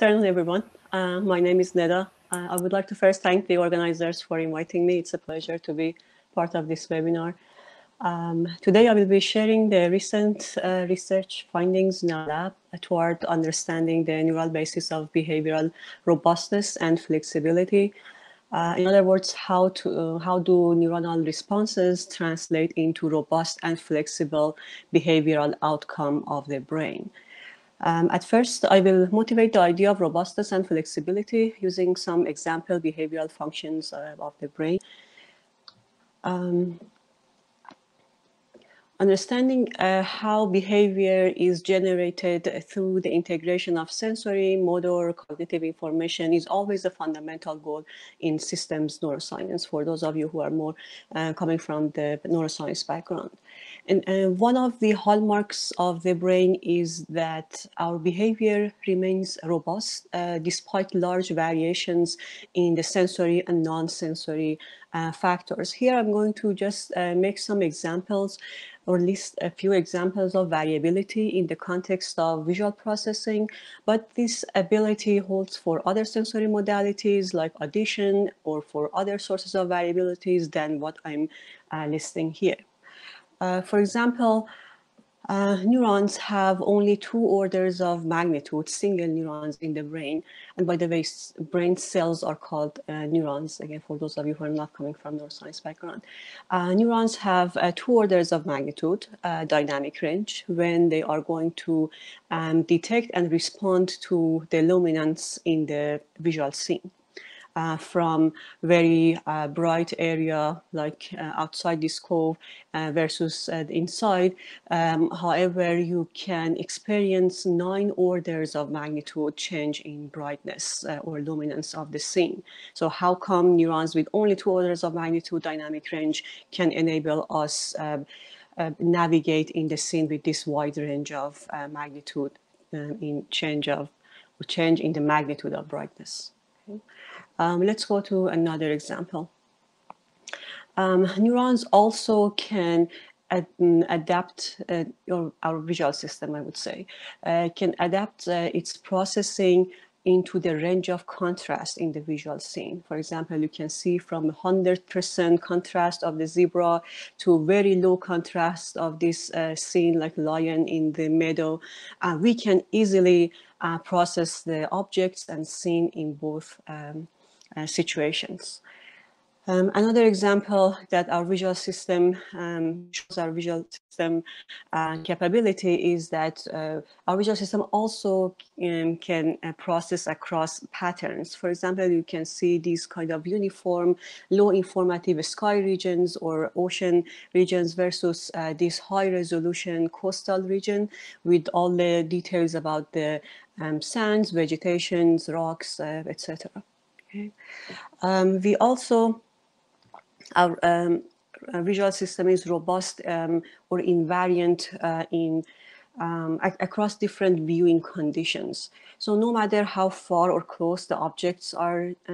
afternoon, everyone. Uh, my name is Neda. Uh, I would like to first thank the organizers for inviting me. It's a pleasure to be part of this webinar. Um, today, I will be sharing the recent uh, research findings in our lab toward understanding the neural basis of behavioral robustness and flexibility. Uh, in other words, how, to, uh, how do neuronal responses translate into robust and flexible behavioral outcome of the brain? Um, at first, I will motivate the idea of robustness and flexibility using some example behavioral functions uh, of the brain. Um, understanding uh, how behavior is generated through the integration of sensory, motor, cognitive information is always a fundamental goal in systems neuroscience for those of you who are more uh, coming from the neuroscience background. And uh, one of the hallmarks of the brain is that our behavior remains robust uh, despite large variations in the sensory and non-sensory uh, factors. Here I'm going to just uh, make some examples or list a few examples of variability in the context of visual processing, but this ability holds for other sensory modalities like audition or for other sources of variabilities than what I'm uh, listing here. Uh, for example, uh, neurons have only two orders of magnitude, single neurons in the brain. And by the way, brain cells are called uh, neurons, again, for those of you who are not coming from neuroscience background. Uh, neurons have uh, two orders of magnitude, uh, dynamic range, when they are going to um, detect and respond to the luminance in the visual scene uh, from very uh, bright area like uh, outside this cove uh, versus uh, inside. Um, however, you can experience nine orders of magnitude change in brightness or luminance of the scene. So how come neurons with only two orders of magnitude dynamic range can enable us navigate in the scene with this wide range of magnitude um, in change of change in the magnitude of brightness. Okay. Um, let's go to another example. Um, neurons also can ad mm, adapt uh, your, our visual system, I would say, uh, can adapt uh, its processing into the range of contrast in the visual scene. For example, you can see from 100% contrast of the zebra to very low contrast of this uh, scene like lion in the meadow. Uh, we can easily uh, process the objects and scene in both um, uh, situations. Um, another example that our visual system um, shows our visual system uh, capability is that uh, our visual system also um, can uh, process across patterns. For example, you can see these kind of uniform, low informative sky regions or ocean regions versus uh, this high resolution coastal region with all the details about the um, sands, vegetations, rocks, uh, etc. Okay. Um, we also, our, um, visual system is robust um, or invariant uh, in um, across different viewing conditions. So no matter how far or close the objects are uh,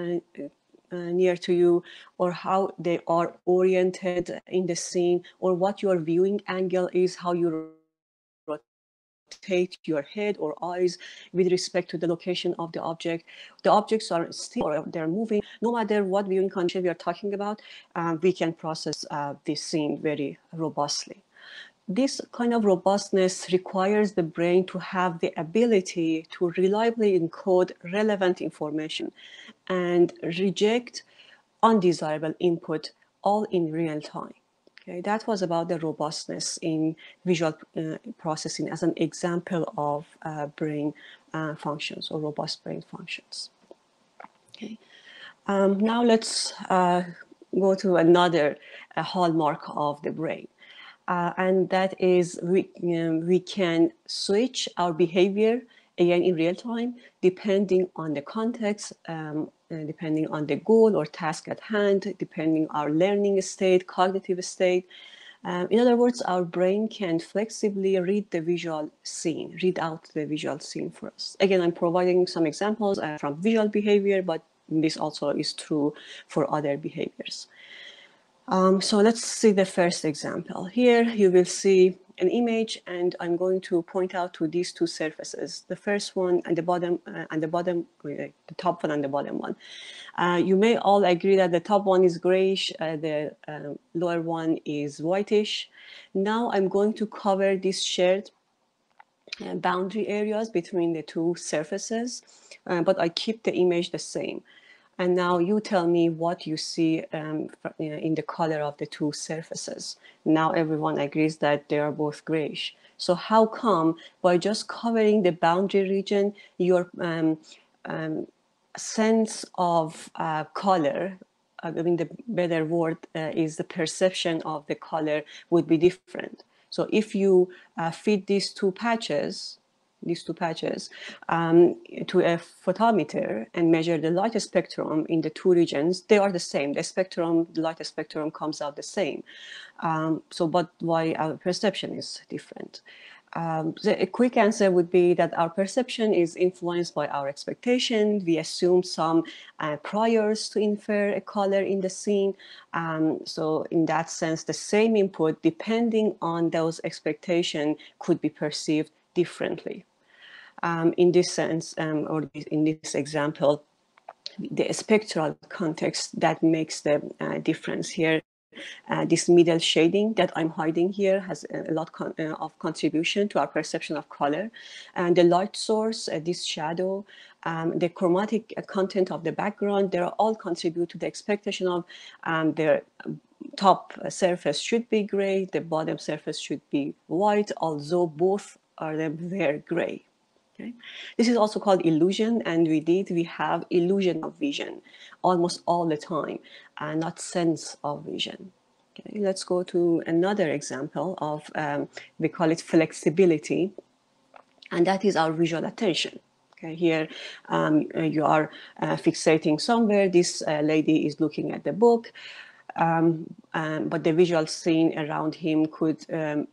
uh, near to you or how they are oriented in the scene or what your viewing angle is, how you rotate your head or eyes with respect to the location of the object. The objects are still or they're moving. No matter what viewing condition we are talking about, uh, we can process uh, this scene very robustly. This kind of robustness requires the brain to have the ability to reliably encode relevant information and reject undesirable input all in real time. Okay, that was about the robustness in visual uh, processing as an example of uh, brain uh, functions or robust brain functions. Okay, um, now let's uh, go to another uh, hallmark of the brain. Uh, and that is we, um, we can switch our behavior again in real time depending on the context um, uh, depending on the goal or task at hand, depending on our learning state, cognitive state. Um, in other words, our brain can flexibly read the visual scene, read out the visual scene for us. Again, I'm providing some examples uh, from visual behavior, but this also is true for other behaviors. Um, so let's see the first example. Here you will see an image and I'm going to point out to these two surfaces, the first one and the bottom uh, and the bottom, uh, the top one and the bottom one. Uh, you may all agree that the top one is grayish, uh, the um, lower one is whitish. Now I'm going to cover this shared uh, boundary areas between the two surfaces, uh, but I keep the image the same. And now you tell me what you see um, in the color of the two surfaces. Now everyone agrees that they are both grayish. So how come by just covering the boundary region, your um, um, sense of uh, color, I mean the better word uh, is the perception of the color would be different. So if you uh, feed these two patches, these two patches, um, to a photometer and measure the light spectrum in the two regions, they are the same. The spectrum, the light spectrum comes out the same. Um, so, but why our perception is different? Um, the quick answer would be that our perception is influenced by our expectation. We assume some uh, priors to infer a color in the scene. Um, so in that sense, the same input, depending on those expectations, could be perceived differently. Um, in this sense, um, or in this example, the spectral context that makes the uh, difference here. Uh, this middle shading that I'm hiding here has a lot con uh, of contribution to our perception of color. And the light source, uh, this shadow, um, the chromatic content of the background, they all contribute to the expectation of um, the top surface should be gray, the bottom surface should be white, although both are very gray. Okay. This is also called illusion, and we did, we have illusion of vision almost all the time, and not sense of vision. Okay, let's go to another example of, um, we call it flexibility, and that is our visual attention. Okay, here um, you are uh, fixating somewhere, this uh, lady is looking at the book, um, um, but the visual scene around him could um,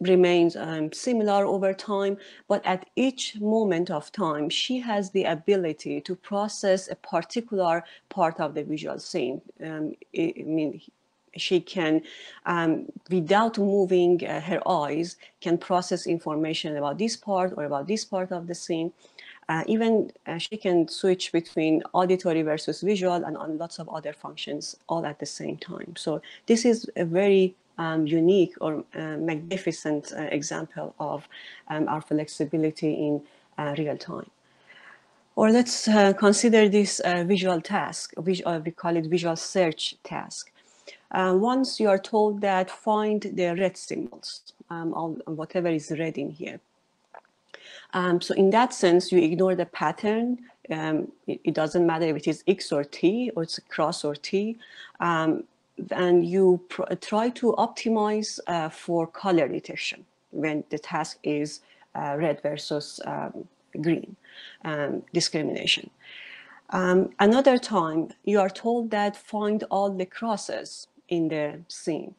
remains um, similar over time, but at each moment of time, she has the ability to process a particular part of the visual scene. Um, I mean, she can, um, without moving uh, her eyes, can process information about this part or about this part of the scene. Uh, even uh, she can switch between auditory versus visual and on lots of other functions all at the same time. So this is a very um, unique or uh, magnificent uh, example of um, our flexibility in uh, real time. Or let's uh, consider this uh, visual task, which uh, we call it visual search task. once you are told that find the red symbols, um, all, whatever is red in here. Um, so in that sense, you ignore the pattern. Um, it, it, doesn't matter if it is X or T or it's a cross or T. Um, and you try to optimize uh, for color detection when the task is uh, red versus um, green um, discrimination. Um, another time, you are told that find all the crosses in the scene.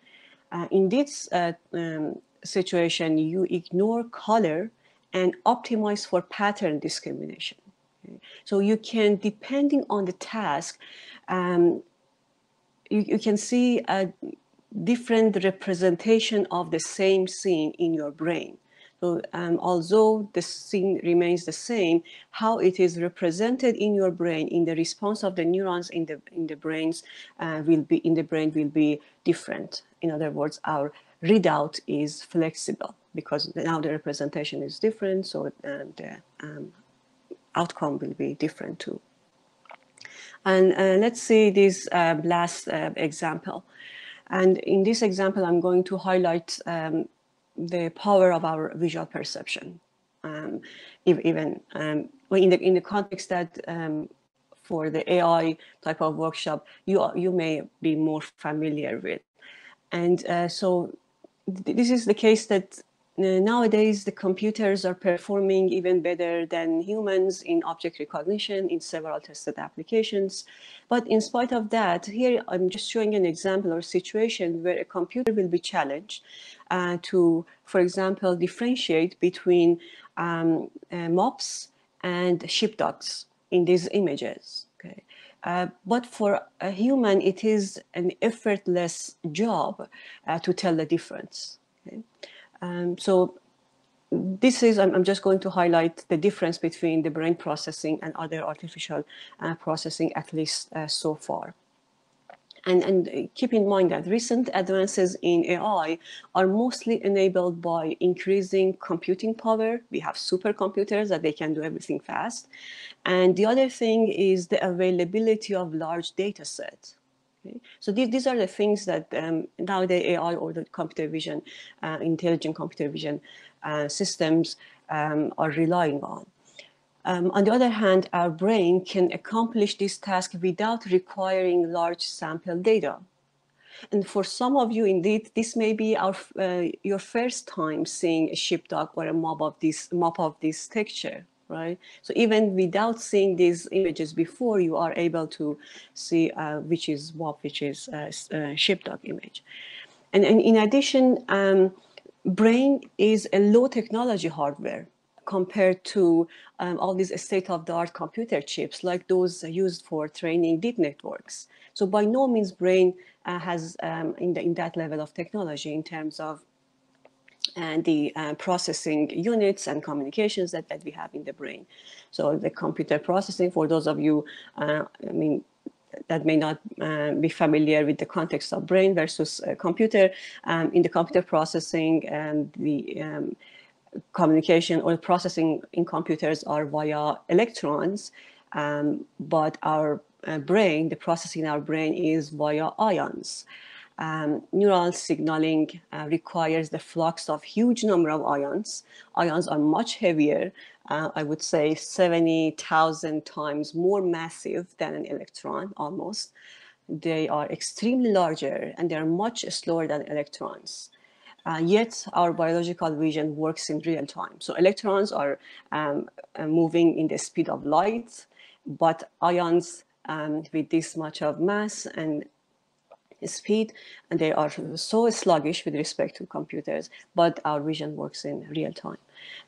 Uh, in this uh, um, situation, you ignore color and optimize for pattern discrimination. So you can, depending on the task, um, you, you can see a different representation of the same scene in your brain. So um, although the scene remains the same, how it is represented in your brain, in the response of the neurons in the in the brains uh, will be in the brain will be different. In other words, our readout is flexible because now the representation is different, so uh, the um, outcome will be different too. And uh, let's see this uh, last uh, example. And in this example, I'm going to highlight um, the power of our visual perception. Um, if, even um, in the in the context that um, for the AI type of workshop, you you may be more familiar with, and uh, so th this is the case that nowadays, the computers are performing even better than humans in object recognition in several tested applications. But in spite of that, here I'm just showing an example or situation where a computer will be challenged uh, to, for example, differentiate between um, uh, mops and sheepdogs in these images. Okay. Uh, but for a human, it is an effortless job uh, to tell the difference. Okay. Um, so this is, I'm, I'm, just going to highlight the difference between the brain processing and other artificial uh, processing, at least uh, so far. And, and, keep in mind that recent advances in AI are mostly enabled by increasing computing power. We have supercomputers that they can do everything fast. And the other thing is the availability of large data sets. Okay. So these, these are the things that um, now the AI or the computer vision, uh, intelligent computer vision uh, systems um, are relying on. Um, on the other hand, our brain can accomplish this task without requiring large sample data. And for some of you, indeed, this may be our, uh, your first time seeing a sheepdog or a mob of this map of this texture right? So even without seeing these images before, you are able to see uh, which is what, which is uh, uh, sheepdog image. And, and in addition, um, brain is a low technology hardware compared to um, all these state-of-the-art computer chips like those used for training deep networks. So by no means brain uh, has um, in, the, in that level of technology in terms of and the uh, processing units and communications that, that we have in the brain. So the computer processing, for those of you, uh, I mean, that may not uh, be familiar with the context of brain versus computer, um, in the computer processing and the um, communication or processing in computers are via electrons, um, but our uh, brain, the processing in our brain is via ions um, neural signaling uh, requires the flux of huge number of ions. Ions are much heavier, uh, I would say 70,000 times more massive than an electron, almost. They are extremely larger and they're much slower than electrons. Uh, yet our biological vision works in real time. So electrons are um, uh, moving in the speed of light, but ions um, with this much of mass and speed and they are so sluggish with respect to computers, but our vision works in real time.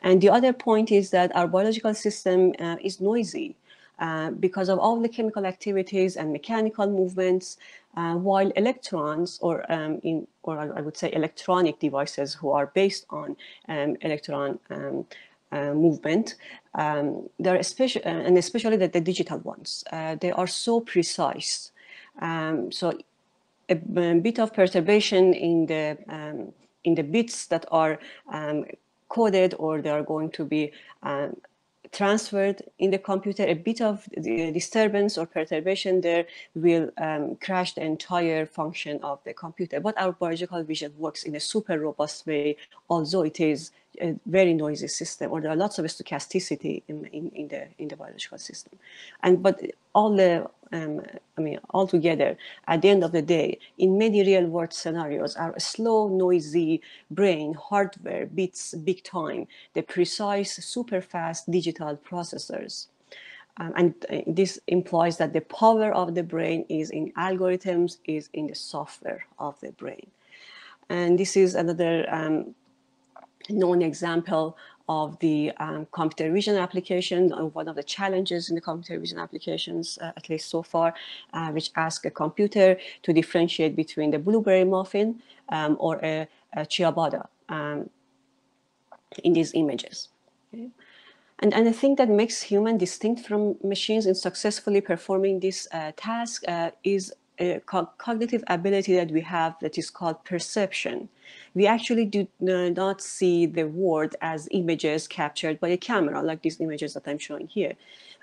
And the other point is that our biological system uh, is noisy. Uh, because of all the chemical activities and mechanical movements, uh, while electrons, or um, in, or I would say electronic devices who are based on um, electron um, uh, movement, um, they're especially, uh, and especially the, the digital ones, uh, they are so precise. Um, so a bit of perturbation in the um, in the bits that are um, coded or they are going to be um, transferred in the computer, a bit of disturbance or perturbation there will um, crash the entire function of the computer. But our biological vision works in a super robust way, although it is a very noisy system, or there are lots of stochasticity in, in, in the in the biological system. And but all the um, I mean, all together, at the end of the day, in many real world scenarios, our slow, noisy brain hardware beats big time the precise, super fast digital processors. Um, and uh, this implies that the power of the brain is in algorithms, is in the software of the brain. And this is another um, known example of the um, computer vision application, uh, one of the challenges in the computer vision applications, uh, at least so far, uh, which ask a computer to differentiate between the blueberry muffin um, or a, a chihuahua um, in these images. Okay. And, and the thing that makes human distinct from machines in successfully performing this uh, task uh, is a co cognitive ability that we have that is called perception. We actually do not see the world as images captured by a camera, like these images that I'm showing here.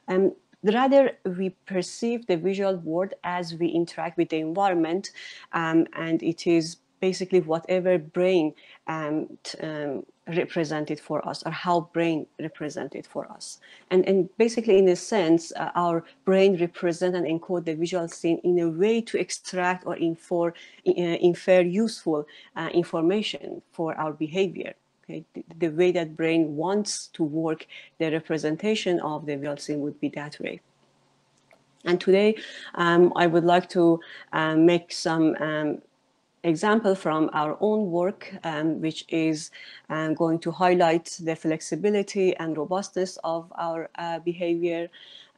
Um, rather, we perceive the visual world as we interact with the environment, um, and it is basically whatever brain um, um, represented for us or how brain represented for us. And, and basically, in a sense, uh, our brain represent and encode the visual scene in a way to extract or infer, uh, infer useful uh, information for our behavior. Okay? The, the, way that brain wants to work, the representation of the visual scene would be that way. And today, um, I would like to um, make some um, example from our own work, um, which is um, going to highlight the flexibility and robustness of our uh, behavior.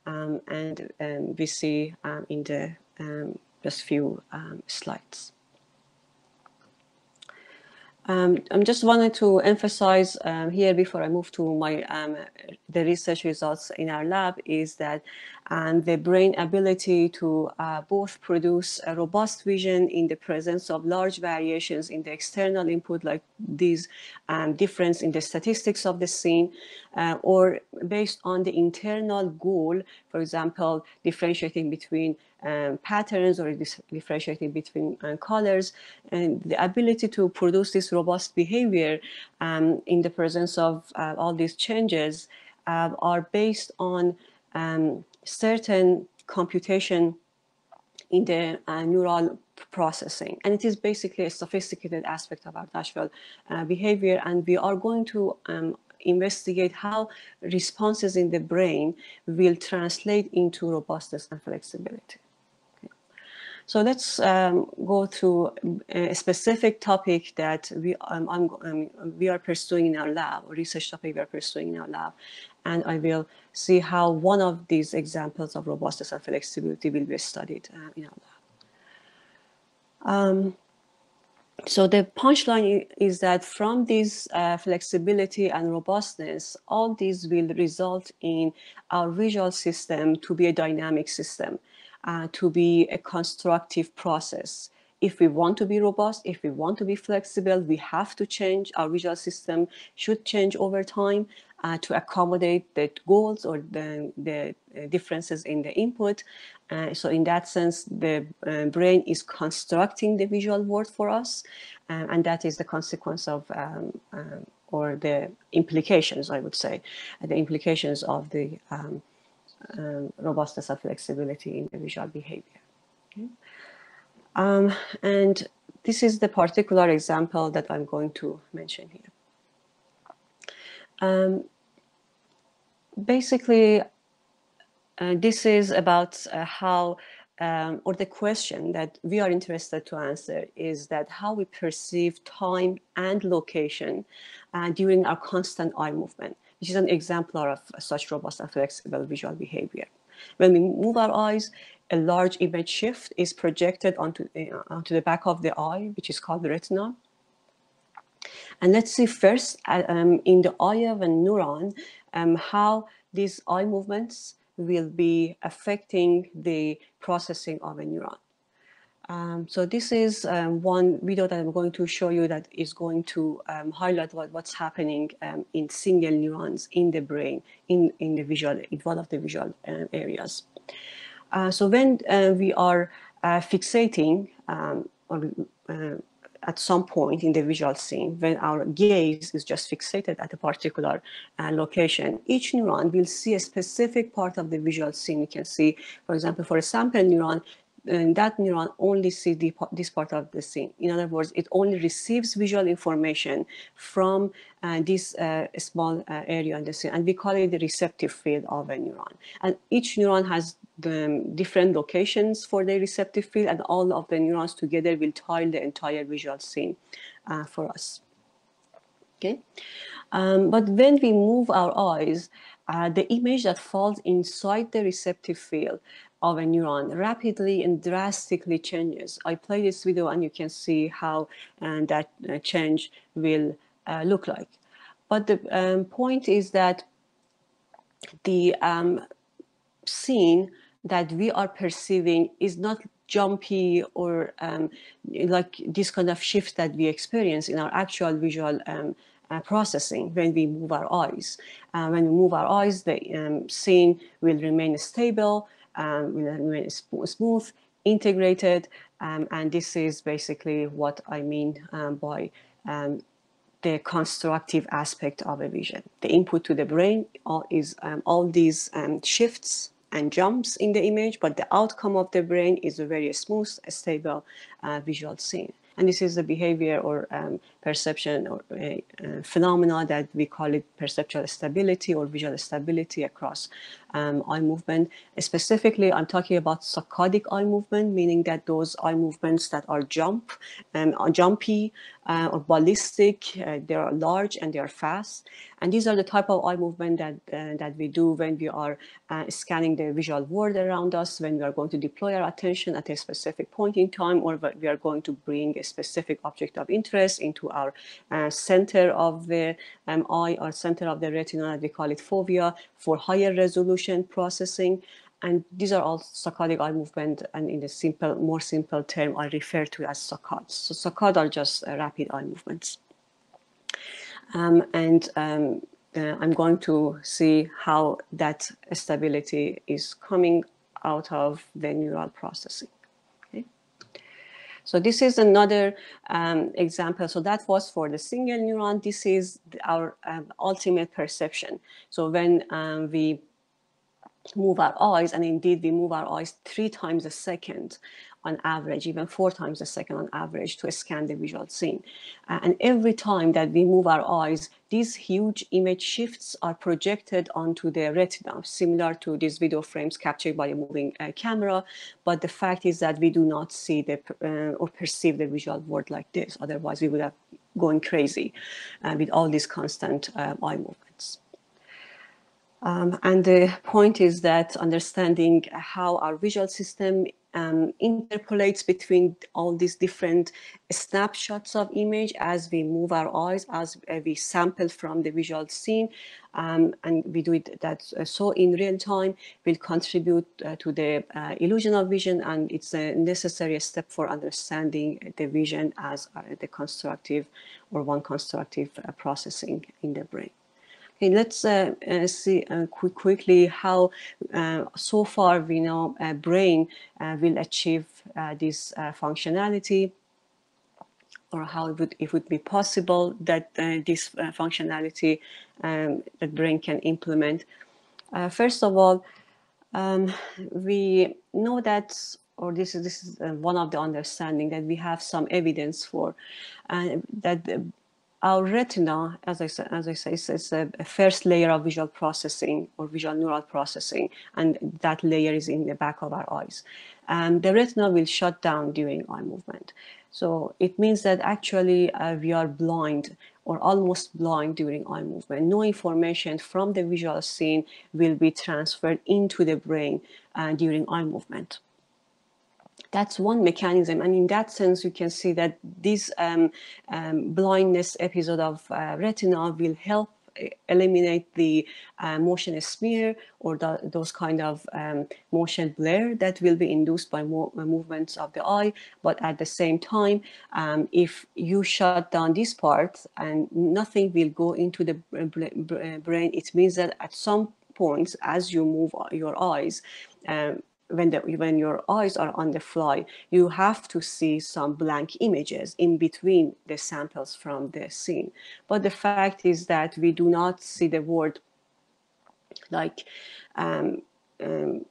Um, and um, we see um, in the um, just few slides. I'm just wanted to emphasize here before I move to my the research results in our lab is that um, the brain ability to uh, both produce a robust vision in the presence of large variations in the external input like these um, difference in the statistics of the scene uh, or based on the internal goal, for example, differentiating between um, patterns or differentiating between uh, colors and the ability to produce this robust behavior um, in the presence of uh, all these changes uh, are based on um, certain computation in the uh, neural processing. And it is basically a sophisticated aspect of our natural uh, behavior. And we are going to um, investigate how responses in the brain will translate into robustness and flexibility. So let's um, go through a specific topic that we, um, um, we are pursuing in our lab, or research topic we are pursuing in our lab. And I will see how one of these examples of robustness and flexibility will be studied uh, in our lab. Um, so the punchline is that from this uh, flexibility and robustness, all these will result in our visual system to be a dynamic system uh, to be a constructive process. If we want to be robust, if we want to be flexible, we have to change. Our visual system should change over time uh, to accommodate the goals or the, the uh, differences in the input. Uh, so in that sense, the uh, brain is constructing the visual world for us, uh, and that is the consequence of um, um, or the implications, I would say, the implications of the um, um, robustness and flexibility in the visual behavior. Okay. Um, and this is the particular example that I'm going to mention here. Um, basically, uh, this is about uh, how, um, or the question that we are interested to answer is that how we perceive time and location uh, during our constant eye movement which is an exemplar of such robust and flexible visual behavior. When we move our eyes, a large image shift is projected onto, uh, onto the back of the eye, which is called the retina. And let's see first uh, um, in the eye of a neuron, um, how these eye movements will be affecting the processing of a neuron. Um, so this is um, one video that I'm going to show you that is going to um, highlight what, what's happening um, in single neurons in the brain, in, in the visual, in one of the visual um, areas. Uh, so when uh, we are uh, fixating um, or uh, at some point in the visual scene, when our gaze is just fixated at a particular uh, location, each neuron will see a specific part of the visual scene. You can see, for example, for a sample neuron, and that neuron only sees the, this part of the scene. In other words, it only receives visual information from uh, this uh, small uh, area in the scene, and we call it the receptive field of a neuron. And each neuron has the, um, different locations for the receptive field, and all of the neurons together will tile the entire visual scene uh, for us. Okay, um, but when we move our eyes, uh, the image that falls inside the receptive field of a neuron rapidly and drastically changes. I play this video and you can see how uh, that uh, change will uh, look like. But the um, point is that the um, scene that we are perceiving is not jumpy or um, like this kind of shift that we experience in our actual visual um, uh, processing when we move our eyes. Uh, when we move our eyes, the um, scene will remain stable um, smooth, integrated, um, and this is basically what I mean um, by um, the constructive aspect of a vision. The input to the brain all is um, all these um, shifts and jumps in the image, but the outcome of the brain is a very smooth, stable uh, visual scene. And this is the behavior or perception or phenomena that we call it perceptual stability or visual stability across um, eye movement. Specifically, I'm talking about saccadic eye movement, meaning that those eye movements that are jump, um, are jumpy uh, or ballistic, uh, they are large and they are fast. And these are the type of eye movement that, uh, that we do when we are uh, scanning the visual world around us, when we are going to deploy our attention at a specific point in time, or we are going to bring a specific object of interest into our uh, center of the um, eye or center of the retina, we call it fovea, for higher resolution processing. And these are all saccadic eye movement, and in the simple, more simple term, I refer to as saccades. So saccades are just uh, rapid eye movements. Um, and um, uh, I'm going to see how that stability is coming out of the neural processing. So this is another um, example. So that was for the single neuron. This is our um, ultimate perception. So when um, we move our eyes, and indeed we move our eyes three times a second, on average, even four times a second on average to scan the visual scene. Uh, and every time that we move our eyes, these huge image shifts are projected onto the retina, similar to these video frames captured by a moving uh, camera. But the fact is that we do not see the uh, or perceive the visual world like this. Otherwise, we would have gone crazy uh, with all these constant uh, eye movements. Um, and the point is that understanding how our visual system um, interpolates between all these different snapshots of image as we move our eyes, as uh, we sample from the visual scene, um, and we do it that uh, so in real time will contribute uh, to the uh, illusion of vision, and it's a necessary step for understanding the vision as uh, the constructive or one constructive uh, processing in the brain. Okay, let's uh, uh, see uh, quick, quickly how uh, so far we know uh, brain uh, will achieve this functionality or how it would, it would be possible that this functionality um, that brain can implement. first of all, um, we know that or this is this is one of the understanding that we have some evidence for uh, that our retina, as I, as I say, is a, a, first layer of visual processing or visual neural processing, and that layer is in the back of our eyes. And the retina will shut down during eye movement. So it means that actually uh, we are blind or almost blind during eye movement. No information from the visual scene will be transferred into the brain uh, during eye movement that's one mechanism. And in that sense, you can see that this um, um, blindness episode of uh, retina will help uh, eliminate the uh, motion smear or the, those kind of um, motion blur that will be induced by mo uh, movements of the eye. But at the same time, um, if you shut down this part and nothing will go into the brain, it means that at some points, as you move your eyes, um, when, the, when your eyes are on the fly, you have to see some blank images in between the samples from the scene. But the fact is that we do not see the word like um, um,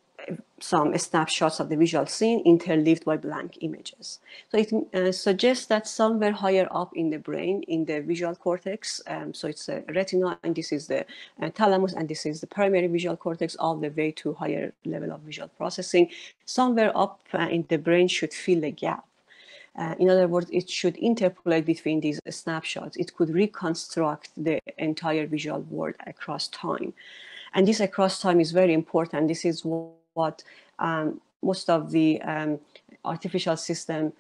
some snapshots of the visual scene interleaved by blank images. So it uh, suggests that somewhere higher up in the brain, in the visual cortex, um, so it's the retina, and this is the uh, thalamus, and this is the primary visual cortex, all the way to higher level of visual processing. Somewhere up uh, in the brain should fill the gap. Uh, in other words, it should interpolate between these snapshots. It could reconstruct the entire visual world across time. And this across time is very important. This is what what um, most of the um, artificial system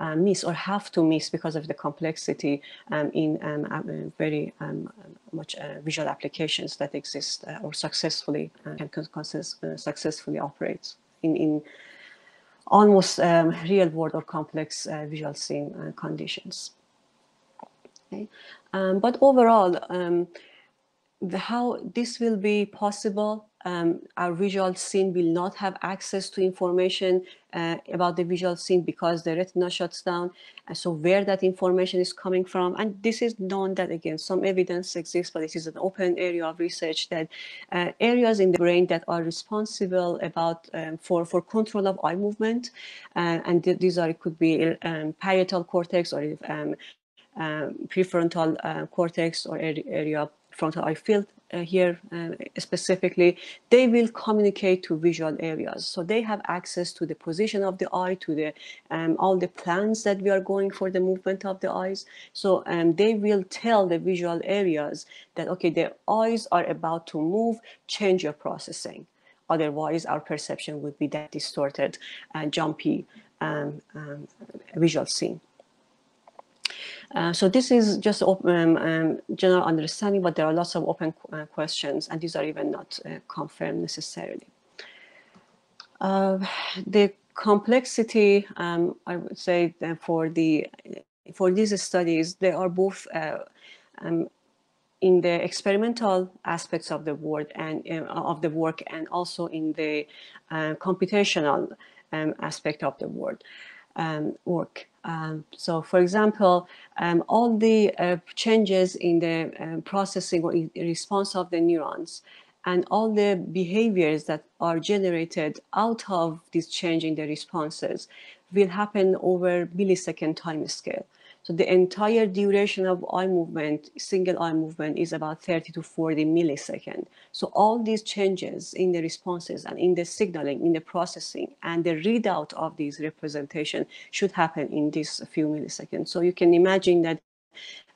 uh, miss or have to miss because of the complexity um, in um, uh, very um, much uh, visual applications that exist uh, or successfully uh, can uh, successfully operate in, in almost um, real world or complex visual scene conditions. Okay. Um, but overall, the, how this will be possible um, our visual scene will not have access to information uh, about the visual scene because the retina shuts down. And so where that information is coming from, and this is known that again, some evidence exists, but this is an open area of research that uh, areas in the brain that are responsible about um, for, for control of eye movement, uh, and th these are, it could be um, parietal cortex or um, um, prefrontal uh, cortex or area frontal eye field here uh, specifically, they will communicate to visual areas. So they have access to the position of the eye, to the um, all the plans that we are going for the movement of the eyes. So um, they will tell the visual areas that, okay, the eyes are about to move, change your processing. Otherwise, our perception would be that distorted and jumpy um, um visual scene. Uh, so this is just um, um, general understanding, but there are lots of open uh, questions, and these are even not uh, confirmed necessarily. Uh, the complexity, um, I would say, for the for these studies, they are both uh, um, in the experimental aspects of the work and uh, of the work, and also in the computational um, aspect of the work. Um, work. Um, so, for example, um, all the uh, changes in the um, processing or response of the neurons and all the behaviors that are generated out of this change in the responses will happen over millisecond time scale. So the entire duration of eye movement, single eye movement is about 30 to 40 milliseconds. So all these changes in the responses and in the signaling, in the processing and the readout of these representation should happen in these few milliseconds. So you can imagine that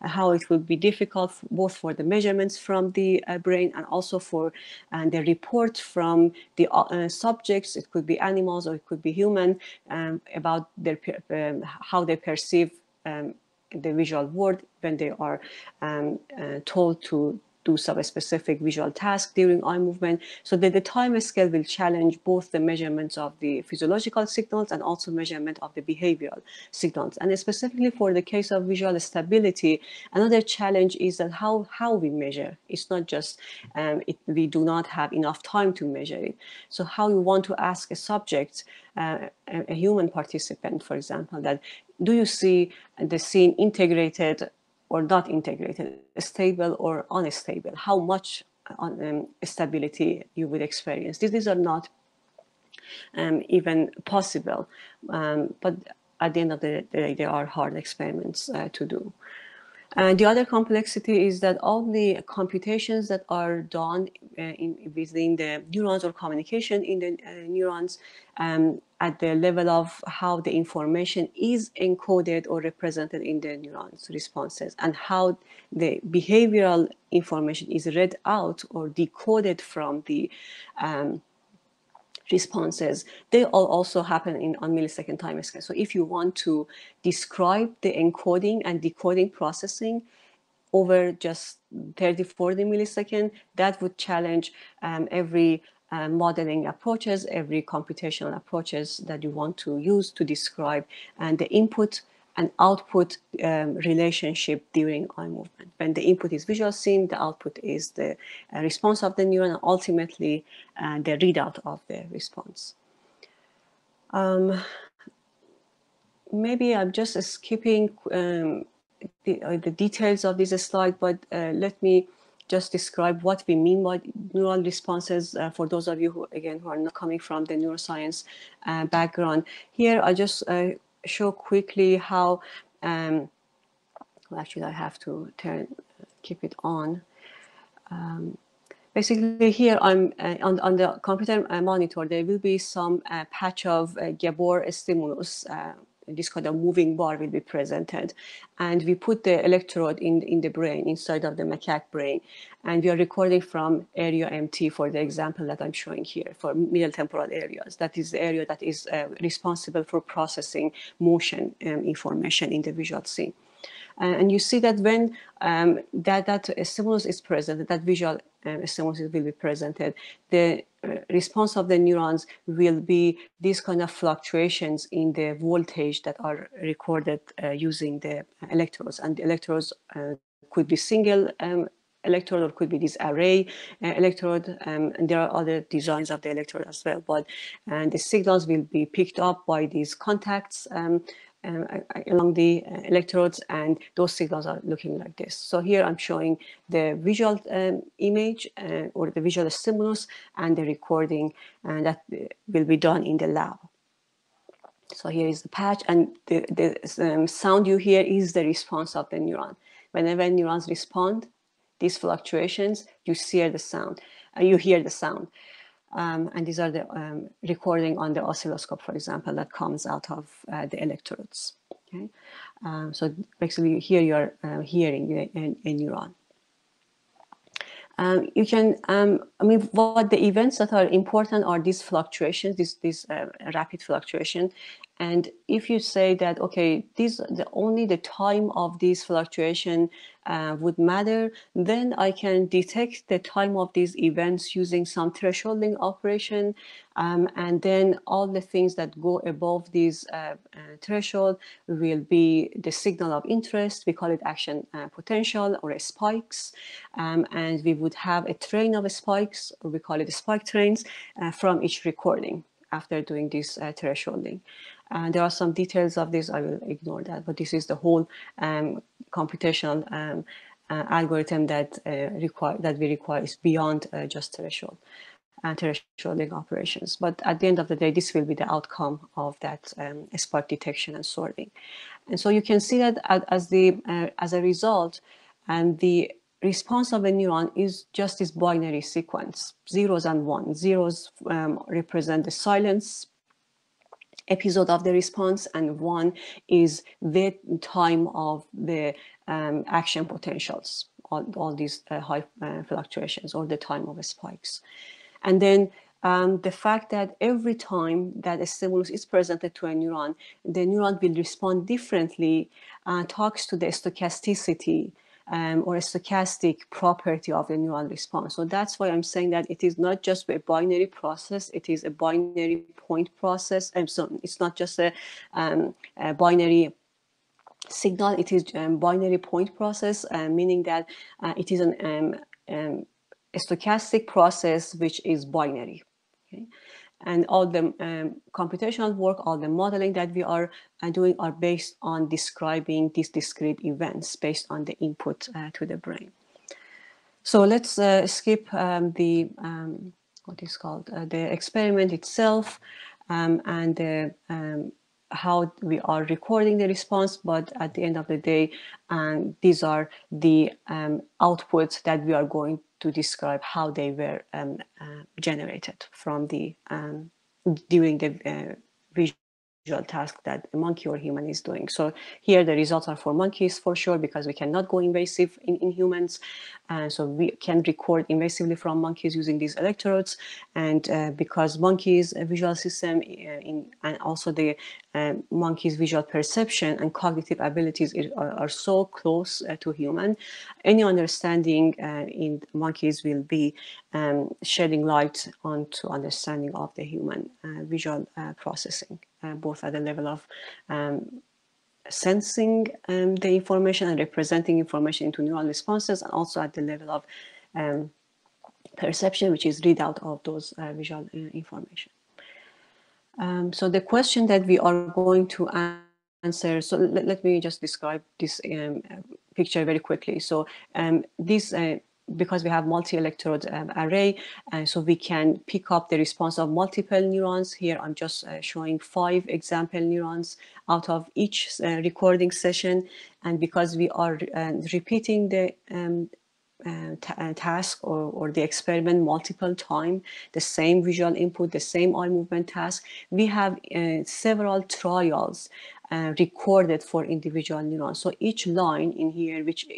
how it will be difficult both for the measurements from the uh, brain and also for uh, the report from the uh, subjects. It could be animals or it could be human um, about their um, how they perceive um, the visual world when they are um, uh, told to do some specific visual task during eye movement so that the time scale will challenge both the measurements of the physiological signals and also measurement of the behavioral signals. And specifically for the case of visual stability, another challenge is that how, how we measure. It's not just um, it, we do not have enough time to measure it. So how you want to ask a subject, uh, a, a human participant, for example, that do you see the scene integrated or not integrated, stable or unstable, how much um, stability you would experience. These, these are not um, even possible, um, but at the end of the day, they are hard experiments uh, to do. And the other complexity is that all the computations that are done uh, in, within the neurons or communication in the uh, neurons um, at the level of how the information is encoded or represented in the neurons responses and how the behavioral information is read out or decoded from the um, responses, they all also happen in on millisecond time scale. So if you want to describe the encoding and decoding processing over just 30, 40 millisecond, that would challenge um, every uh, modeling approaches, every computational approaches that you want to use to describe and the input and output um, relationship during eye movement. When the input is visual scene, the output is the uh, response of the neuron and ultimately uh, the readout of the response. Um, maybe I'm just skipping um, the, uh, the, details of this slide, but uh, let me just describe what we mean by neural responses uh, for those of you who, again, who are not coming from the neuroscience uh, background. Here, I just show quickly how, um, well, actually I have to turn, keep it on. Um, basically here I'm uh, on, on the computer uh, monitor, there will be some uh, patch of uh, Gabor stimulus uh, this kind of moving bar will be presented. And we put the electrode in, in the brain, inside of the macaque brain. And we are recording from area MT for the example that I'm showing here for middle temporal areas. That is the area that is uh, responsible for processing motion um, information in the visual scene. Uh, and you see that when um, that, that stimulus is present, that visual um, stimulus will be presented, the uh, response of the neurons will be these kind of fluctuations in the voltage that are recorded uh, using the electrodes. And the electrodes uh, could be single um, electrode or could be this array uh, electrode um, and there are other designs of the electrode as well but and the signals will be picked up by these contacts um, um, along the uh, electrodes and those signals are looking like this. So here I'm showing the visual um, image uh, or the visual stimulus and the recording and that uh, will be done in the lab. So here is the patch and the, the um, sound you hear is the response of the neuron. Whenever neurons respond, these fluctuations, you hear the sound, uh, you hear the sound. Um, and these are the um, recording on the oscilloscope, for example, that comes out of uh, the electrodes. Okay? Um, so basically here you are uh, hearing a, a, neuron. Um, you can, um, I mean, what the events that are important are these fluctuations, this, this uh, rapid fluctuation. And if you say that, okay, this the only the time of this fluctuation uh, would matter, then I can detect the time of these events using some thresholding operation. Um, and then all the things that go above this uh, uh, threshold will be the signal of interest. We call it action uh, potential or spikes. Um, and we would have a train of spikes, or we call it spike trains, uh, from each recording after doing this uh, thresholding. And there are some details of this, I will ignore that, but this is the whole um, computational um, uh, algorithm that uh, require that we require is beyond uh, just threshold and uh, thresholding operations. But at the end of the day, this will be the outcome of that um, spike detection and sorting. And so you can see that as the uh, as a result, and the response of a neuron is just this binary sequence, zeros and ones. Zeros um, represent the silence episode of the response and one is the time of the um, action potentials, all, all these uh, high uh, fluctuations or the time of spikes. And then um, the fact that every time that a stimulus is presented to a neuron, the neuron will respond differently uh, talks to the stochasticity um, or a stochastic property of the neural response. So that's why I'm saying that it is not just a binary process, it is a binary point process. And so it's not just a, um, a binary signal, it is a um, binary point process, uh, meaning that uh, it is an, um, um, a stochastic process which is binary. Okay? And all the um, computational work, all the modeling that we are uh, doing are based on describing these discrete events based on the input uh, to the brain. So let's uh, skip um, the, um, what is called, uh, the experiment itself um, and um, how we are recording the response, but at the end of the day, um, these are the outputs that we are going to describe how they were um, uh, generated from the um, during the uh, visual task that a monkey or human is doing. So here the results are for monkeys for sure because we cannot go invasive in, in humans. And so we can record invasively from monkeys using these electrodes. And uh, because monkeys visual system uh, in, and also the uh, monkey's visual perception and cognitive abilities are, are so close uh, to human, any understanding uh, in monkeys will be um, shedding light onto understanding of the human uh, visual processing. Uh, both at the level of um, sensing um, the information and representing information into neural responses and also at the level of um, perception, which is readout of those uh, visual uh, information. Um, so the question that we are going to answer, so let, let me just describe this um, picture very quickly. So um, this uh, because we have multi-electrode um, array, and so we can pick up the response of multiple neurons. Here I'm just uh, showing five example neurons out of each uh, recording session. And because we are uh, repeating the um, uh, uh, task or, or the experiment multiple time, the same visual input, the same eye movement task, we have uh, several trials recorded for individual neurons. So each line in here, which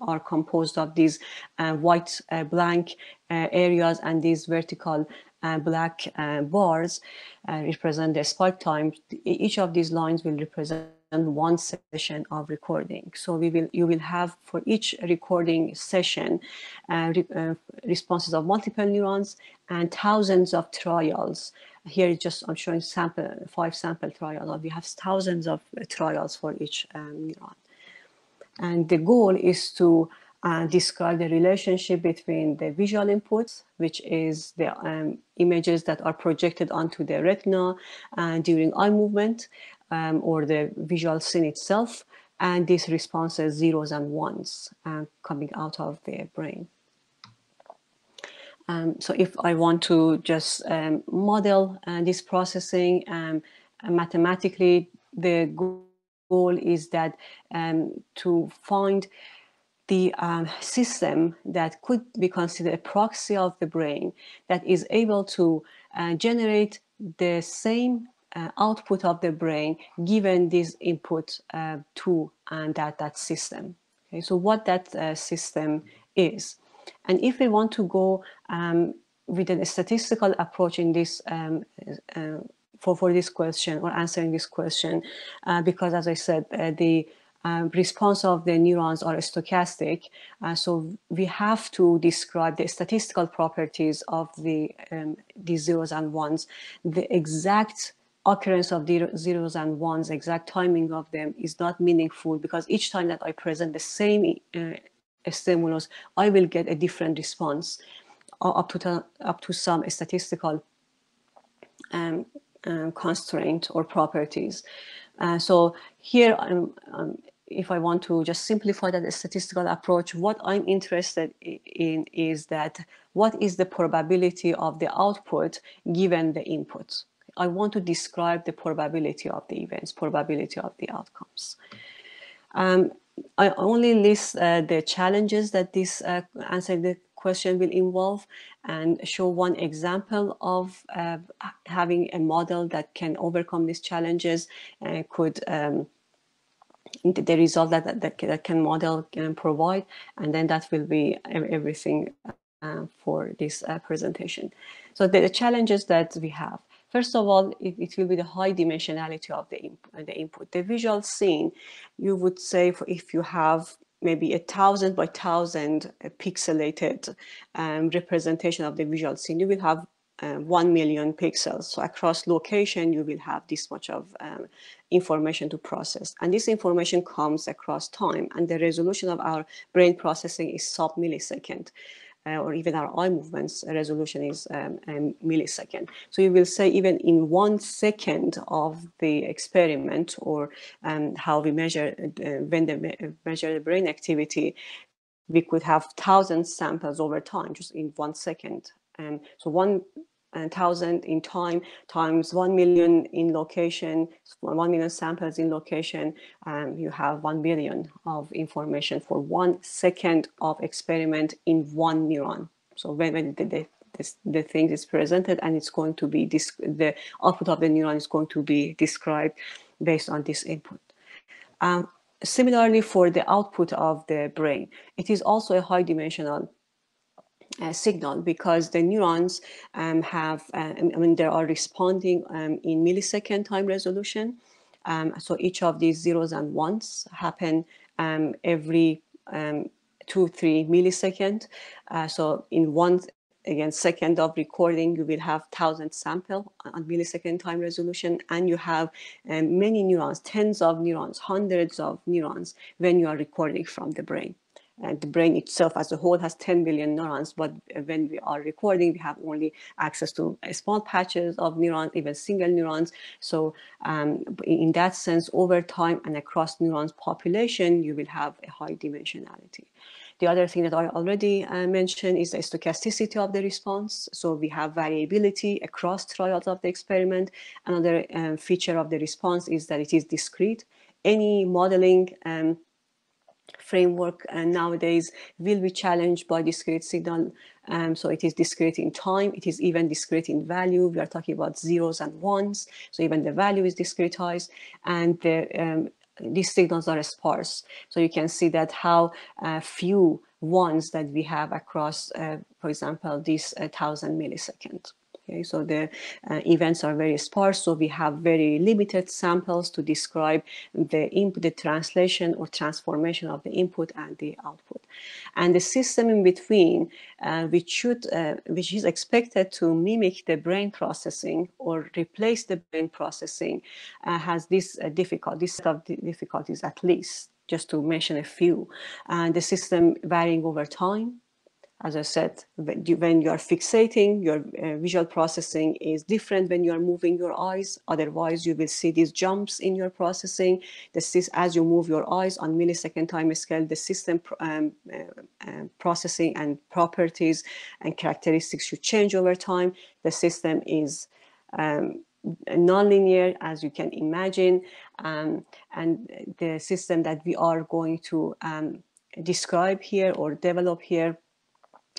are composed of these uh, white uh, blank uh, areas and these vertical uh, black uh, bars uh, represent the spike time. Each of these lines will represent one session of recording. So we will, you will have for each recording session re responses of multiple neurons and thousands of trials. Here just I'm showing sample five sample trials. We have thousands of trials for each um, neuron. And the goal is to uh, describe the relationship between the visual inputs, which is the um, images that are projected onto the retina uh, during eye movement um, or the visual scene itself, and these responses, zeros and ones, uh, coming out of the brain. Um, so if I want to just um, model uh, this processing um, mathematically, the goal is that um, to find the um, system that could be considered a proxy of the brain that is able to uh, generate the same uh, output of the brain given this input uh, to and that, that system. Okay, so what that uh, system is. And if we want to go um, with a statistical approach in this um, uh, for, for this question or answering this question, uh, because as I said, uh, the um, response of the neurons are stochastic. Uh, so we have to describe the statistical properties of the um, these zeros and ones. The exact occurrence of zeros and ones, exact timing of them is not meaningful because each time that I present the same uh, stimulus, I will get a different response uh, up to up to some statistical um, um, constraint or properties. Uh, so here, um, um, if I want to just simplify that statistical approach, what I'm interested in is that what is the probability of the output given the input? I want to describe the probability of the events, probability of the outcomes. Um, I only list uh, the challenges that this uh, answering the question will involve and show one example of uh, having a model that can overcome these challenges and could um, the result that, that, that can model can provide and then that will be everything uh, for this uh, presentation. So the, the, challenges that we have. First of all, it, it will be the high dimensionality of the, imp the input. The visual scene, you would say if you have maybe a thousand by thousand pixelated um, representation of the visual scene, you will have uh, 1 million pixels. So across location, you will have this much of um, information to process. And this information comes across time. And the resolution of our brain processing is sub-millisecond. Uh, or even our eye movements resolution is um, a millisecond. So you will say even in one second of the experiment or um, how we measure uh, when they measure the brain activity, we could have thousands samples over time just in one second. Um, so one thousand in time times 1 million in location, 1 million samples in location, um, you have 1 billion of information for one second of experiment in one neuron. So when, when the, the, this, the thing is presented and it's going to be, this, the output of the neuron is going to be described based on this input. Um, similarly for the output of the brain, it is also a high dimensional uh, signal because the neurons um, have, uh, I mean, they are responding um, in millisecond time resolution. Um, so each of these zeros and ones happen um, every um, two, three millisecond. Uh, so in one again second of recording you will have thousand sample on millisecond time resolution and you have um, many neurons tens of neurons hundreds of neurons when you are recording from the brain and the brain itself as a whole has 10 billion neurons, but when we are recording, we have only access to small patches of neurons, even single neurons. So um, in that sense, over time and across neurons population, you will have a high dimensionality. The other thing that I already uh, mentioned is the stochasticity of the response. So we have variability across trials of the experiment. Another um, feature of the response is that it is discrete. Any modeling um, framework and nowadays will be challenged by discrete signal. Um, so it is discrete in time, it is even discrete in value. We are talking about zeros and ones. So even the value is discretized and the, um, these signals are sparse. So you can see that how uh, few ones that we have across, uh, for example, this uh, 1000 milliseconds. Okay, so the uh, events are very sparse, so we have very limited samples to describe the input, the translation or transformation of the input and the output. And the system in between, uh, which should, uh, which is expected to mimic the brain processing or replace the brain processing, uh, has this uh, difficult, this set of difficulties at least, just to mention a few. And the system varying over time, as I said, when you are fixating, your uh, visual processing is different when you are moving your eyes. Otherwise, you will see these jumps in your processing. This is as you move your eyes on millisecond time scale, the system um, uh, uh, processing and properties and characteristics should change over time. The system is um, nonlinear, as you can imagine, um, and the system that we are going to um, describe here or develop here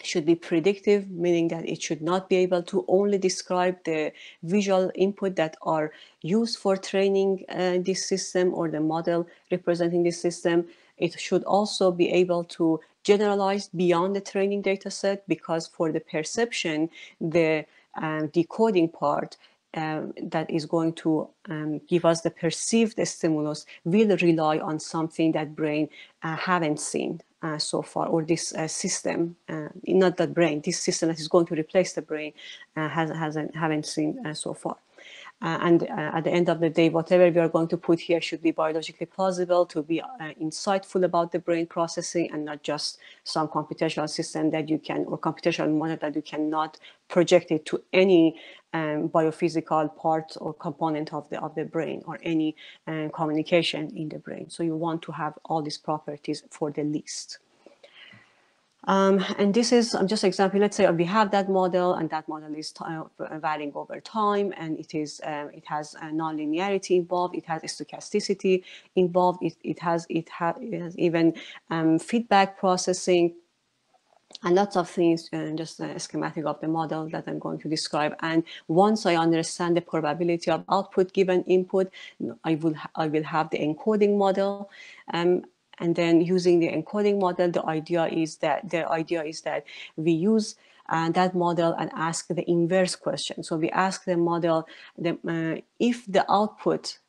should be predictive, meaning that it should not be able to only describe the visual input that are used for training uh, this system or the model representing this system. It should also be able to generalize beyond the training data set because for the perception, the um, decoding part um, that is going to um, give us the perceived stimulus will rely on something that brain uh, haven't seen uh, so far or this uh, system uh, not that brain this system that is going to replace the brain uh, has, hasn't haven't seen uh, so far uh, and uh, at the end of the day, whatever we are going to put here should be biologically plausible to be uh, insightful about the brain processing and not just some computational system that you can, or computational model that you cannot project it to any um, biophysical part or component of the, of the brain or any um, communication in the brain. So you want to have all these properties for the least. Um, and this is um, just example. Let's say we have that model, and that model is uh, varying over time, and it is um, it has a nonlinearity involved. It has stochasticity involved. It, it has it, ha it has even um, feedback processing and lots of things and uh, just a schematic of the model that I'm going to describe. And once I understand the probability of output given input, I will I will have the encoding model. Um, and then using the encoding model, the idea is that the idea is that we use uh, that model and ask the inverse question. So we ask the model the, uh, if the output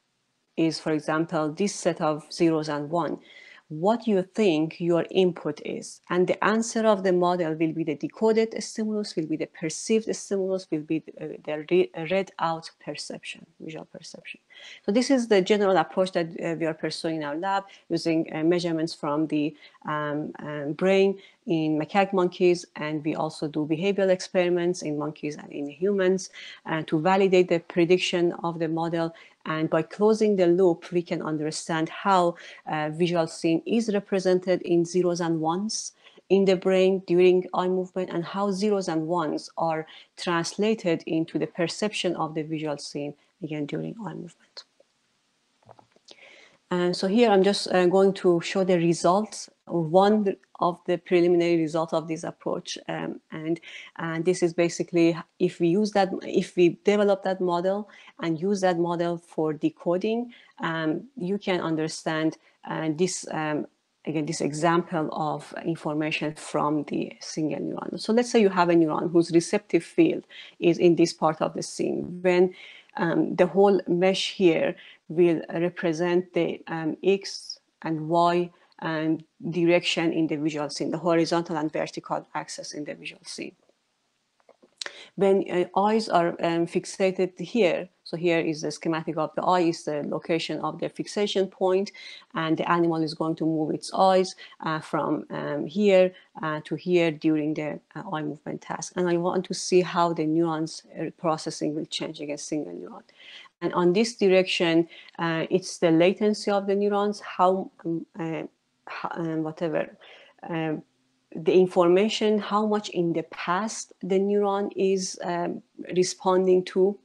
is, for example, this set of zeros and one, what you think your input is. And the answer of the model will be the decoded stimulus, will be the perceived stimulus, will be the, uh, the read out perception, visual perception. So this is the general approach that uh, we are pursuing in our lab using uh, measurements from the um, um, brain in macaque monkeys and we also do behavioral experiments in monkeys and in humans uh, to validate the prediction of the model and by closing the loop we can understand how uh, visual scene is represented in zeros and ones in the brain during eye movement and how zeros and ones are translated into the perception of the visual scene again during eye movement. And so here I'm just uh, going to show the results, one of the preliminary results of this approach. Um, and, and this is basically if we use that, if we develop that model and use that model for decoding, um, you can understand uh, this um, again, this example of information from the single neuron. So let's say you have a neuron whose receptive field is in this part of the scene. When um, the whole mesh here will represent the um, X and Y and direction in the visual scene, the horizontal and vertical axis in the visual scene. When uh, eyes are um, fixated here, so here is the schematic of the eye, is the location of the fixation point, and the animal is going to move its eyes uh, from um, here uh, to here during the uh, eye movement task. And I want to see how the neurons uh, processing will change against single neuron. And on this direction, uh, it's the latency of the neurons, how, um, uh, how um, whatever, um, the information, how much in the past the neuron is um, responding to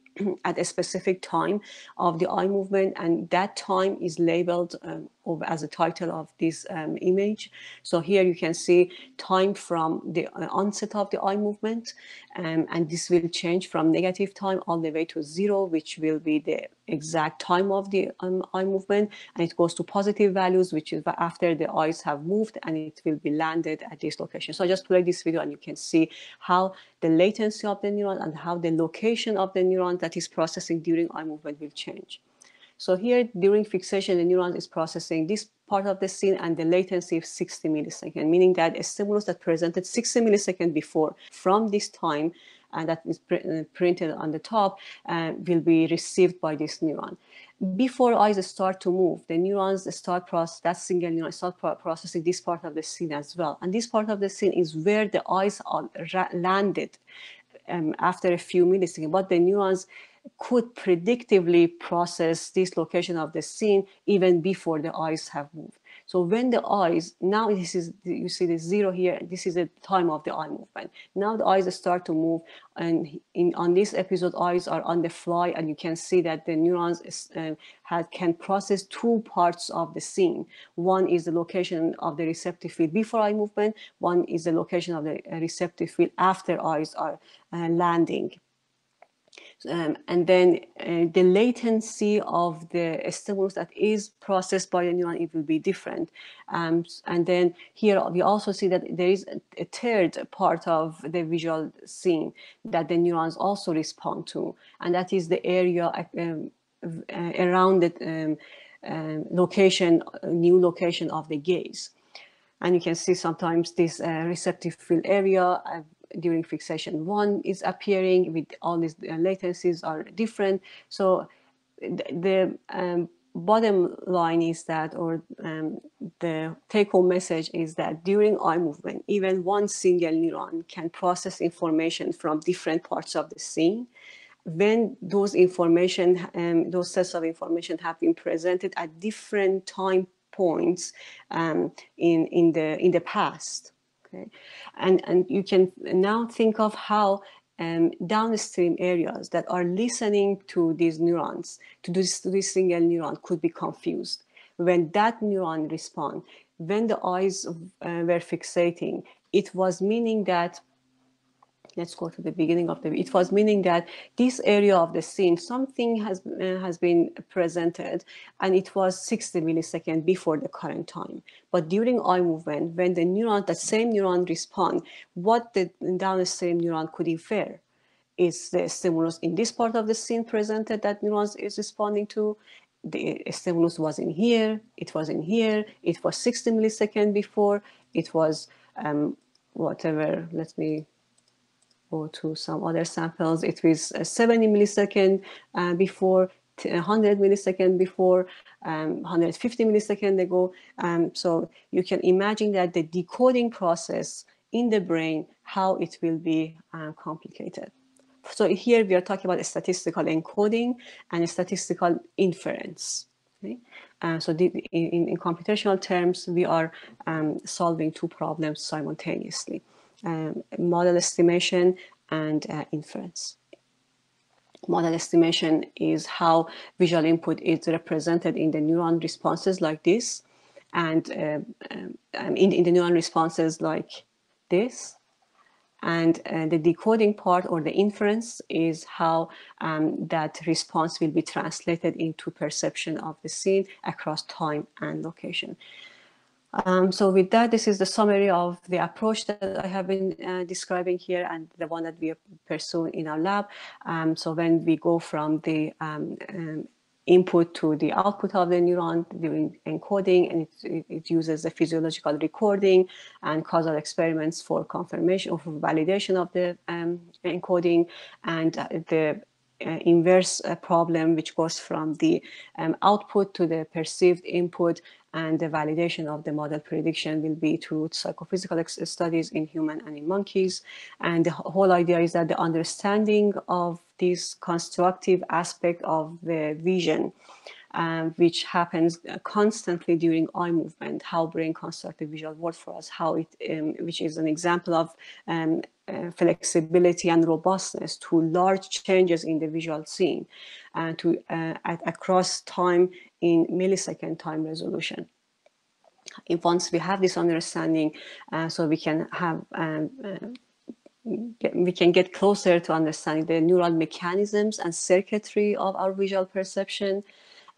at a specific time of the eye movement and that time is labeled um, as a title of this um, image. So here you can see time from the uh, onset of the eye movement um, and this will change from negative time all the way to zero which will be the exact time of the um, eye movement and it goes to positive values which is after the eyes have moved and it will be landed at this location. So I just play this video and you can see how the latency of the neuron and how the location of the neuron that is processing during eye movement will change. So here during fixation, the neuron is processing this part of the scene and the latency is 60 milliseconds, meaning that a stimulus that presented 60 milliseconds before from this time and that is pr uh, printed on the top uh, will be received by this neuron. Before eyes start to move, the neurons start process that single neuron start pro processing this part of the scene as well. And this part of the scene is where the eyes are landed um, after a few milliseconds, but the neurons could predictively process this location of the scene even before the eyes have moved. So when the eyes, now this is, you see the zero here, this is the time of the eye movement. Now the eyes start to move and in, on this episode, eyes are on the fly and you can see that the neurons is, uh, had, can process two parts of the scene. One is the location of the receptive field before eye movement, one is the location of the receptive field after eyes are uh, landing. Um, and then uh, the latency of the stimulus that is processed by the neuron, it will be different. Um, and then here we also see that there is a, third part of the visual scene that the neurons also respond to, and that is the area um, uh, around the um, um, location, new location of the gaze. And you can see sometimes this uh, receptive field area uh, during fixation one is appearing with all these uh, latencies are different. So the um, bottom line is that, or um, the take-home message is that during eye movement, even one single neuron can process information from different parts of the scene. When those information, um, those sets of information have been presented at different time points um, in in the in the past. Okay, and and you can now think of how um, downstream areas that are listening to these neurons, to this, to this single neuron, could be confused. When that neuron respond, when the eyes uh, were fixating, it was meaning that let's go to the beginning of the it was meaning that this area of the scene something has uh, has been presented and it was 60 milliseconds before the current time. But during eye movement when the neuron the same neuron respond what the downstream neuron could infer? Is the stimulus in this part of the scene presented that neurons is responding to? The stimulus was in here it was in here it was 60 milliseconds before it was um, whatever let me or to some other samples, it was 70 millisecond uh, before, 100 millisecond before, um, 150 millisecond ago. Um, so you can imagine that the decoding process in the brain, how it will be uh, complicated. So here we are talking about statistical encoding and statistical inference. Okay? Uh, so in, in, computational terms, we are um, solving two problems simultaneously um, model estimation and uh, inference. Model estimation is how visual input is represented in the neuron responses like this, and uh, um, in, in, the neuron responses like this. And uh, the decoding part or the inference is how um, that response will be translated into perception of the scene across time and location. Um, so with that, this is the summary of the approach that I have been uh, describing here and the one that we pursuing in our lab. Um, so when we go from the um, um input to the output of the neuron during encoding, and it, it, uses the physiological recording and causal experiments for confirmation or for validation of the um, encoding and uh, the uh, inverse uh, problem, which goes from the um, output to the perceived input and the validation of the model prediction will be through psychophysical studies in human and in monkeys. And the whole idea is that the understanding of this constructive aspect of the vision um, which happens constantly during eye movement, how brain constructive visual works for us, how it, um, which is an example of um, uh, flexibility and robustness to large changes in the visual scene and to uh, at, across time in millisecond time resolution. If once we have this understanding, uh, so we can have um, uh, we can get closer to understanding the neural mechanisms and circuitry of our visual perception.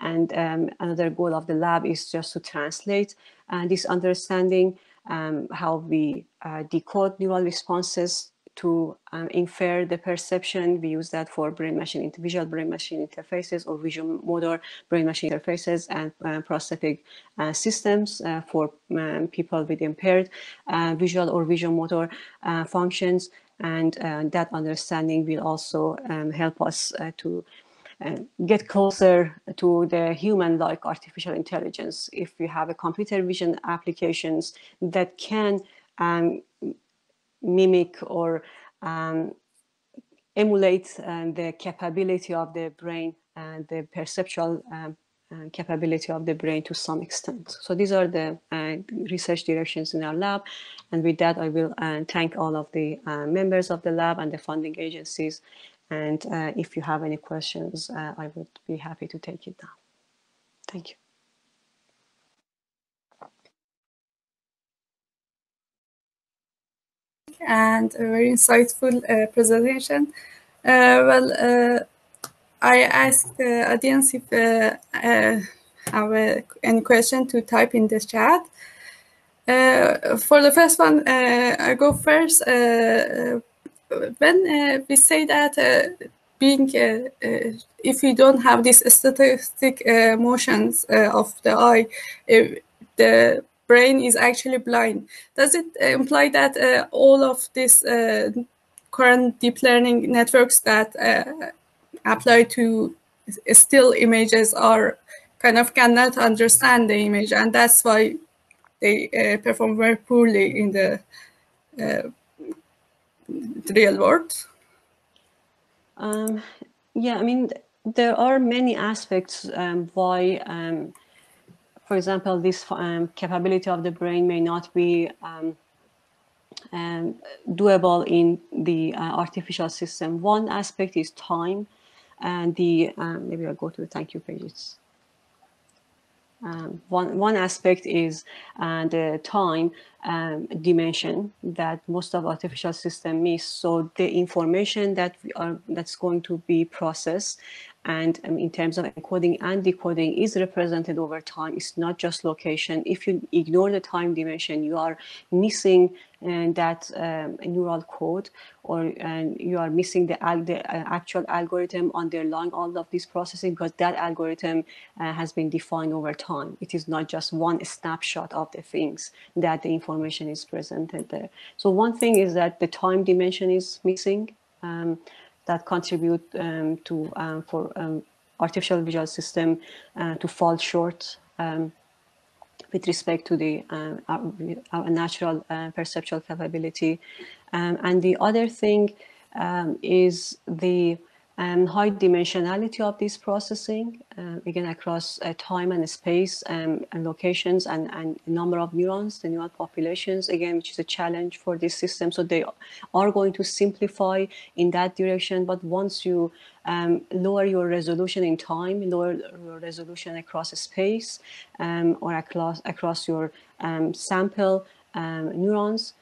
And um, another goal of the lab is just to translate uh, this understanding, um, how we uh, decode neural responses to um, infer the perception. We use that for brain-machine, visual brain-machine interfaces or visual motor brain-machine interfaces and uh, prosthetic uh, systems uh, for um, people with impaired uh, visual or visual motor uh, functions. And uh, that understanding will also um, help us to get closer to the human-like artificial intelligence. If we have a computer vision applications that can um, mimic or um, emulate uh, the capability of the brain and the perceptual um, uh, capability of the brain to some extent. So these are the uh, research directions in our lab. And with that, I will uh, thank all of the uh, members of the lab and the funding agencies. And uh, if you have any questions, I would be happy to take it now. Thank you. And a very insightful uh, presentation. Uh, well, uh, I asked the audience if they have any question to type in the chat. Uh, for the first one, uh, I go first. Uh, when we say that being if we don't have these saccadic motions of the eye, the brain is actually blind. Does it imply that uh, all of these uh, current deep learning networks that uh, apply to still images are kind of cannot understand the image, and that's why they uh, perform very poorly in the, uh, the real world? Um, yeah, I mean, there are many aspects um, why, um, for example, this um, capability of the brain may not be um, um, doable in the uh, artificial system. One aspect is time, and the maybe I'll go to the thank you pages. Um, one, one aspect is uh, the time um, dimension that most of artificial system miss. So the information that we are that's going to be processed and um, in terms of encoding and decoding is represented over time. It's not just location. If you ignore the time dimension, you are missing uh, that um, neural code or you are missing the, the uh, actual algorithm underlying all of this processing because that algorithm uh, has been defined over time. It is not just one snapshot of the things that the information is presented there. So one thing is that the time dimension is missing. Um, that contribute um, to um, for um, artificial visual system uh, to fall short um, with respect to the uh, our, our, natural uh, perceptual capability. And the other thing is the um, high dimensionality of this processing, uh, again, across uh, time and space um, and locations and, and number of neurons, the neural populations, again, which is a challenge for this system. So they are going to simplify in that direction. But once you um, lower your resolution in time, lower your resolution across space um, or across, across your um, sample um, neurons,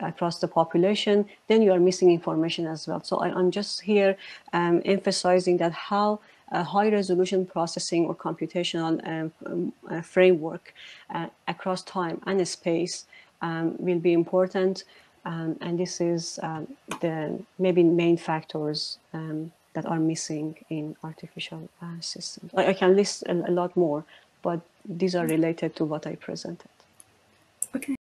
across the population, then you are missing information as well. So I, am just here um, emphasizing that how high resolution processing or computational um, um, uh, framework uh, across time and space um, will be important. Um, and this is um, the maybe main factors that are missing in artificial uh, systems. I, I, can list a, a lot more, but these are related to what I presented. Okay.